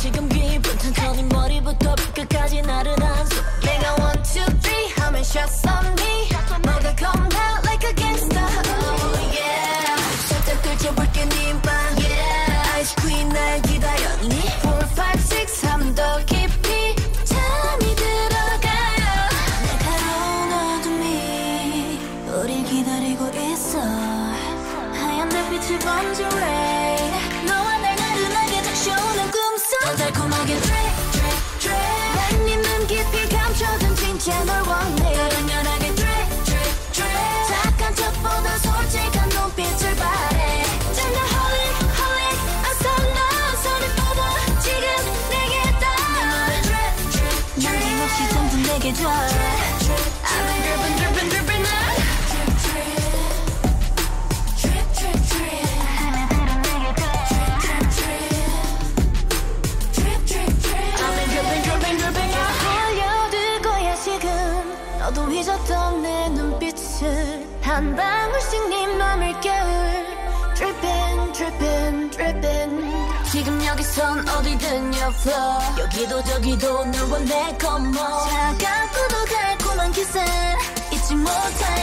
지금 기분 천천히 머리부터 끝까지 나른한 손 내가 one two three 하면 shots on me come out like a gangster oh yeah 살짝 들춰볼게 네방 yeah ice queen 날 기다렸니 four five six 함더 깊이 잠이 들어가요 날카로운 어둠이 우릴 기다리고 있어 하얀 번져 rain 거야 지금 너도 잊었던 내 눈빛을 한 방울씩 네 맘을 깨울 Dripping dripping dripping 지금 여기선 어디든 your flow 여기도 저기도 널 원해 come on more time